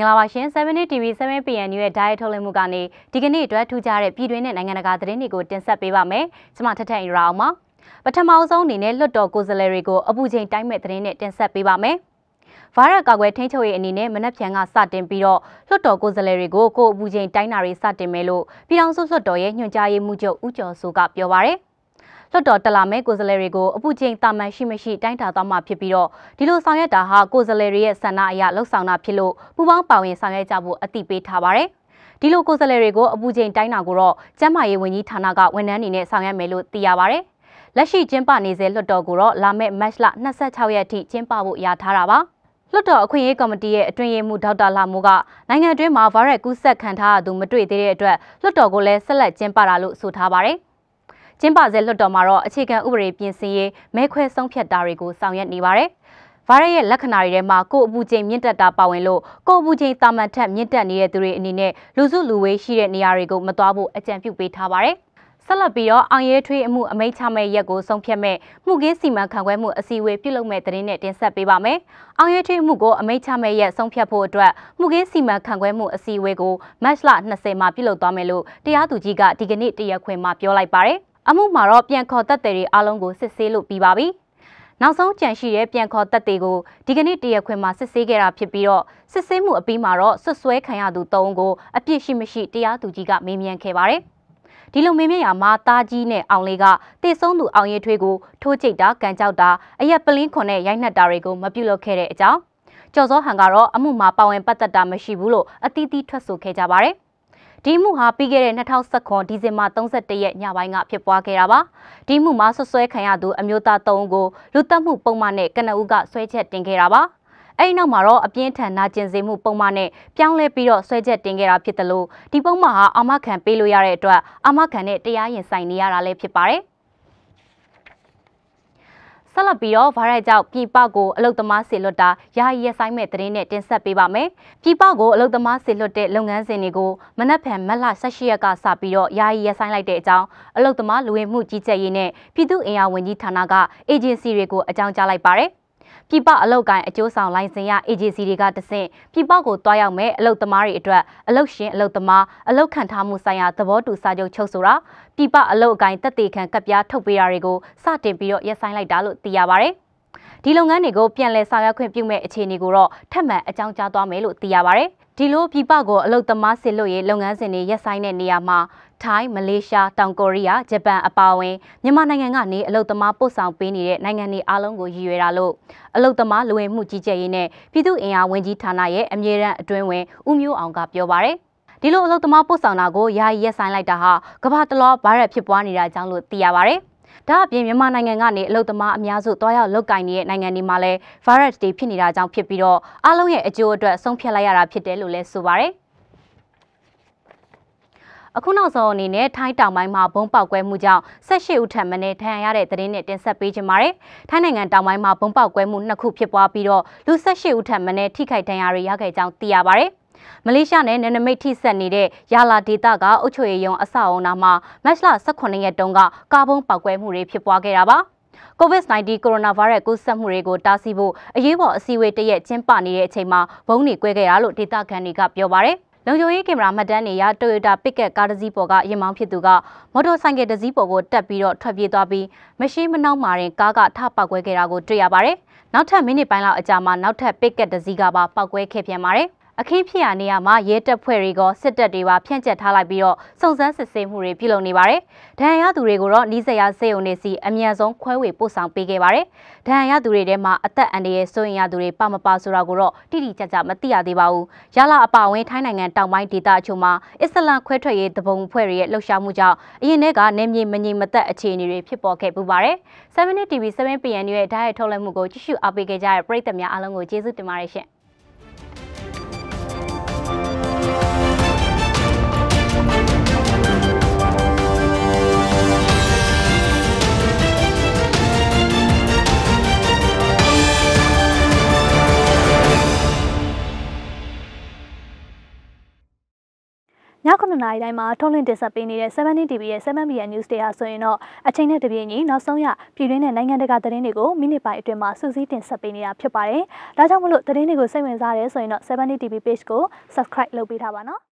င်္ဂလာပါရှင်7 Minute TV 7 PM ရဲ့ Diet ထုတ်လွှင့်မှုကနေဒီကနေ့အတွက်ထူးခြားတဲ့ပြည်တွင်းနဲ့နိုင်ငံတကာသတင်းတွေကိုတင်ဆက်ပေးပါမယ်။ကျွန်မထထအင်ရာအောင်ပါ။ပထမဆုံးအနေနဲ့လွတ်တော်ကိုယ်စားလှယ်တွေကိုအပူချိန်တိုင်းမဲ့သတင်းနဲ့တင်ဆက်ပေးပါမယ်။ဗိုင်းရပ်ကာကွယ်ထိန်းချုပ်ရေးအနေနဲ့မနက်ဖြန်ကစတင်ပြီးတော့လွတ်တော်ကိုယ်စားလှယ်တွေကိုကိုအပူချိန်တိုင်းတာတွေစတင်မယ်လို့ပြည်ထောင်စုလွတ်တော်ရဲ့ညွှန်ကြားရေးမှူးချုပ်ဦးကျော်စိုးကပြောပါရယ်။ လွှတ်တော်တလာမဲကိုယ်စားလှယ်တွေကိုအပူချိန်တာမန်ရှိမရှိတိုင်းတာသွားမှာဖြစ်ပြီးတော့ဒီလိုဆောင်ရွက်တာဟာကိုယ်စားလှယ်တွေရဲ့ဆန္ဒအရလှုပ်ဆောင်တာဖြစ်လို့ပူပေါင်းပါဝင်ဆောင်ရွက်ကြဖို့အသိပေးထားပါတယ်။ဒီလိုကိုယ်စားလှယ်တွေကိုအပူချိန်တိုင်းတာကိုတော့ကျန်းမာရေးဝန်ကြီးဌာနကဝန်ထမ်းတွေနဲ့ဆောင်ရွက်မယ်လို့သိရပါတယ်။လက်ရှိကျင်းပနေစေလွှတ်တော်ကိုတော့လာမယ့်မတ်လ26ရက်အထိကျင်းပဖို့ရထားတာပါ။လွှတ်တော်အခွင့်အရေးကော်မတီရဲ့အတွင်းရေးမှူးဒေါက်တာလာမိုးကနိုင်ငံတွင်းမှာဗိုင်းရပ်ကူးစက်ခံထားရသူမတွေ့သေးတဲ့အတွက်လွှတ်တော်ကိုလည်းဆက်လက်ကျင်းပတာလို့ဆိုထားပါတယ်။ ကျင်းပစေလွှတ်တော်မှာတော့အခြေခံဥပဒေပြင်ဆင်ရေးမဲခွဲဆုံးဖြတ်တာတွေကိုဆောင်ရွက်နေပါတယ်။ဗိုင်းရပ်ရဲ့လက္ခဏာတွေထဲမှာကိုယ်အပူချိန်မြင့်တက်တာပါဝင်လို့ကိုယ်အပူချိန်တာမန်ထက်မြင့်တက်နေတဲ့သူတွေအနေနဲ့လူစုလူဝေးရှိတဲ့နေရာတွေကိုမသွားဖို့အကြံပြုပေးထားပါတယ်။ဆက်လက်ပြီးတော့အောင်ရဲထွေးအမှုအမိန့်ချမဲ့ရက်ကိုဆုံးဖြတ်မဲ့မှုကင်းစီမံခန့်ခွဲမှုအစည်းအဝေးပြုလုပ်မဲ့သတင်းနဲ့တင်ဆက်ပေးပါမယ်။အောင်ရဲထွေးမှုကိုအမိန့်ချမဲ့ရက်ဆုံးဖြတ်ဖို့အတွက်မှုကင်းစီမံခန့်ခွဲမှုအစည်းအဝေးကိုမတ်လ20မှာပြုလုပ်သွားမယ်လို့တရားသူကြီးကဒီကနေ့တရားခွင်မှာပြောလိုက်ပါတယ်။ အမှုမှာတော့ပြန်ခေါ်တက်တဲ့တွေအားလုံးကိုစစ်ဆေးလို့ပြီးပါပြီ။နောက်ဆုံးကြံရှိတဲ့ပြန်ခေါ်တက်တွေကိုဒီကနေ့တရက်ခွင်မှာစစ်ဆေးခဲ့တာဖြစ်ပြီးတော့စစ်ဆေးမှုအပြီးမှာတော့ဆွဆွဲခံရသူ၃ဦးကိုအပြစ်ရှိမရှိတရားသူကြီးကမေးမြန်းခဲ့ပါတယ်။ဒီလိုမေးမြန်းရာမှာတားကြီးနဲ့အောင်လေးကတေဆုံးသူအောင်ရဲထွေးကိုထိုးချိတ်တာကန်ကြောက်တာအရက်ပလင်းခွန်နဲ့ရိုက်နှက်တာတွေကိုမပြုလုပ်ခဲ့တဲ့အကြောင်းကျော်စောဟန်ကတော့အမှုမှာပါဝင်ပတ်သက်တာမရှိဘူးလို့အသီးသီးထွက်ဆိုခဲ့ကြပါတယ်။ ဒီမှုဟာပြီးခဲ့တဲ့2019ဒီဇင်ဘာ31ရက်ညပိုင်းကဖြစ်ပွားခဲ့တာပါဒီမှုမှာဆွဆွဲခံရသူအမျိုးသား3ဦးကိုလူတက်မှုပုံမှန်နဲ့ကနအူးကဆွဲချက်တင်ခဲ့တာပါအဲ့ဒီနောက်မှာတော့အပြင်းထန်နာကျင်စေမှုပုံမှန်နဲ့ပြောင်းလဲပြီးတော့ဆွဲချက်တင်ခဲ့တာဖြစ်တယ်လို့ဒီပုံမှန်ဟာအာမခံပေးလို့ရတဲ့အတွက်အာမခံနဲ့တရားရင်ဆိုင်နေရတာလည်းဖြစ်ပါတယ် ဆက်လက်ပြီးတော့ဗားရိုက်ကြောင့်ပြည်ပကိုအလုတ်သမားဆေလွတ်တာယာယီရက်ဆိုင်မဲ့သတင်းနဲ့တင်ဆက်ပေးပါမယ်။ပြည်ပကိုအလုတ်သမားဆေလွတ်တဲ့လုပ်ငန်းစဉ်တွေကိုမနက်ဖြန်မတ်လ18ရက်ကစပြီးတော့ယာယီရက်ဆိုင်လိုက်တဲ့အကြောင်းအလုတ်သမားလူဝင်မှုကြီးကြပ်ရေးနဲ့ပြည်သူ့အင်အားဝန်ကြီးဌာနကအေဂျင်စီတွေကိုအကြောင်းကြားလိုက်ပါတယ် ပြည်ပအလုပ်ကိုင်အကျိုးဆောင်လိုင်စင်ရ agency တွေကတဆင့်ပြည်ပကိုတွားရောက်မဲ့အလုပ်သမားတွေအတွက်အလုပ်ရှင်အလုပ်သမားအလုပ်ခံထားမှုဆိုင်ရာသဘောတူစာချုပ်ချုပ်ဆိုတာပြည်ပအလုပ်အကိုင်တက်တေခံကပ်ပြားထုတ်ပေးတာတွေကိုစတင်ပြီးတော့ရပ်ဆိုင်းလိုက်တာလို့သိရပါဗျ။ဒီလုပ်ငန်းတွေကိုပြန်လည်ဆောင်ရွက်ခွင့်ပြုမဲ့အခြေအနေကိုတော့ထပ်မံအကြောင်းကြားသွားမယ်လို့သိရပါဗျ။ဒီလိုပြည်ပကိုအလုပ်သမားစစ်လို့ရေးလုပ်ငန်းစဉ်တွေရပ်ဆိုင်းတဲ့နေရာမှာ ထိုင်းမလေးရှားတောင်ကိုရီးယားဂျပန်အပါအဝင်မြန်မာနိုင်ငံကနေအလုတ်သမားပို့ဆောင်ပေးနေတဲ့နိုင်ငံတွေအားလုံးကိုရည်ရွယ်တာလို့အလုတ်သမားလူဝင်မှုကြီးကြပ်ရေးနဲ့ပြည်သူ့အင်အားဝန်ကြီးဌာနရဲ့အမြဲတမ်းအတွင်းဝင်ဦးမျိုးအောင်ကပြောပါရယ်ဒီလိုအလုတ်သမားပို့ဆောင်တာကိုယာယီရက်ဆိုင်လိုက်တာဟာကမ္ဘာတလောဗိုင်းရပ်ဖြစ်ပွားနေတာကြောင့်လို့သိရပါရယ်ဒါအပြင်မြန်မာနိုင်ငံကနေအလုတ်သမားအများစုတွားရောက်လုတ်ကင်နေတဲ့နိုင်ငံတွေမှာလည်း virus တွေဖြစ်နေတာကြောင့်ဖြစ်ပြီးတော့အားလုံးရဲ့အကျိုးအတွက်ဆုံးဖြတ်လိုက်ရတာဖြစ်တယ်လို့လည်းဆိုပါရယ် အခုနောက်ဆုံးအနေနဲ့ထိုင်းတောင်ပိုင်းမှာဘုံပေါက်ကွဲမှုကြောင့်18ဦးထပ်မံနဲ့ဒဏ်ရာရတဲ့သတင်းနဲ့တင်ဆက်ပေးကြပါမယ်။ထိုင်းနိုင်ငံတောင်ပိုင်းမှာဘုံပေါက်ကွဲမှုနှစ်ခုဖြစ်ပွားပြီးတော့လူ18ဦးထပ်မံနဲ့ထိခိုက်ဒဏ်ရာတွေရခဲ့ကြောင်းသိရပါဗျ။မလေးရှားနဲ့နယ်နိမိတ်ထိဆက်နေတဲ့ယာလာဒေတာကအုပ်ချုပ်ရေးရုံးအဆောက်အုံနာမှာမတ်လ18ရက်တုန်းကကာဘုံပေါက်ကွဲမှုတွေဖြစ်ပွားခဲ့တာပါ။ COVID-19 ကိုရိုနာဗိုင်းရပ်စ်ကူးစက်မှုတွေကိုတားဆီးဖို့အရေးပေါ်အစည်းအဝေးတရက်ကျင်းပနေတဲ့အချိန်မှာဘုံတွေကွဲခဲ့တာလို့ဒေသခံတွေကပြောပါရယ်။ လုံခြုံရေးကင်မရာမှတ်တမ်းတွေရ Toyota Pickup ကားတစ်စီးပေါ်ကရင်မောင်းဖြစ်သူကမော်တော်ဆိုင်ကယ်တစ်စီးပေါ်ကိုတက်ပြီးတော့ထွက်ပြေးသွားပြီးမရှိမနှောက်မာရင်ကားကထပောက်ကွဲခဲ့တာကိုတွေ့ရပါတယ်။နောက်ထပ်မိနစ်ပိုင်းလောက်အကြာမှာနောက်ထပ် Pickup တစ်စီးကပါပောက်ကွဲခဲ့ပြန်ပါတယ်။ အခင်းဖြစ်ရာနေရာမှာရဲတပ်ဖွဲ့တွေကစစ်တပ်တွေပါဖြန့်ကျက်ထားလိုက်ပြီးတော့စုံစမ်းစစ်ဆေးမှုတွေပြုလုပ်နေပါတယ်။ဒဏ်ရာရသူတွေကိုတော့နီးစပ်ရာစေုံနေစီအမြန်ဆုံးခွဲဝေပို့ဆောင်ပေးခဲ့ပါတယ်။ဒဏ်ရာရသူတွေထဲမှာအသက်အန္တရာယ်စိုးရင်ရသူတွေပါမပါဆိုတာကိုတော့တိတိကျကျမသိရသေးပါဘူး။ရလာအပါဝင်ထိုင်းနိုင်ငံတောင်ပိုင်းဒေသအချို့မှာအစ္စလမ်ခွဲထွက်ရေးတပုံဖွဲ့တွေရဲ့လှုပ်ရှားမှုကြောင့်အရင်ထဲကနေမြေမငြိမ်မသက်အခြေအနေတွေဖြစ်ပေါ်ခဲ့ပူပါတယ်။7 minute TV 7 PM ရဲ့ဓာတ်ရိုက်ထုတ်လွှင့်မှုကိုကြည့်ရှုအားပေးခဲ့ကြတဲ့ပရိသတ်များအားလုံးကိုကျေးဇူးတင်ပါတယ်ရှင်။ 12နာရီတိုင်းမှာထုတ်လွှင့်တင်ဆက်ပေးနေတဲ့7 TV ရဲ့ 7BN News တွေဟာဆိုရင်တော့အချိန်နဲ့တပြေးညီနောက်ဆုံးရပြည်တွင်းနဲ့နိုင်ငံတကာသတင်းတွေကိုမိနစ်ပိုင်းအတွင်းမှာစူးစီးတင်ဆက်ပေးနေတာဖြစ်ပါတယ်။ဒါကြောင့်မလို့သတင်းတွေကိုစိတ်ဝင်စားရဲဆိုရင်တော့7 TV page ကို subscribe လုပ်ပေးထားပါနော်။